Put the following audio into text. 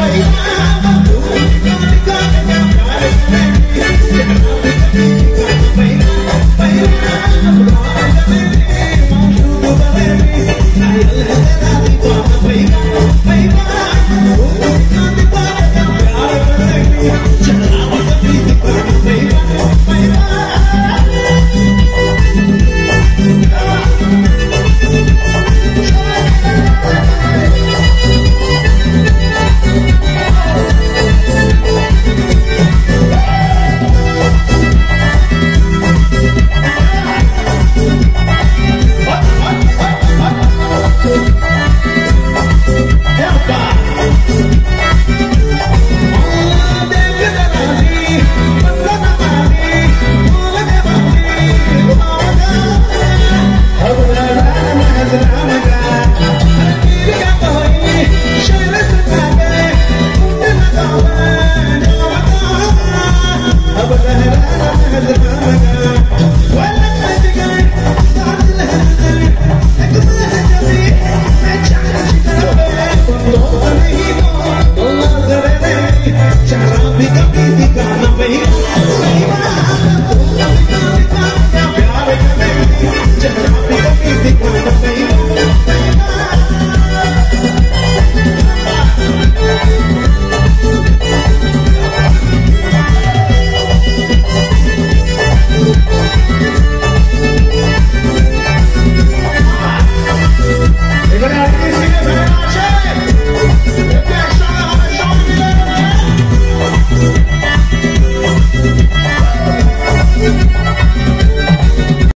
baby. Yeah.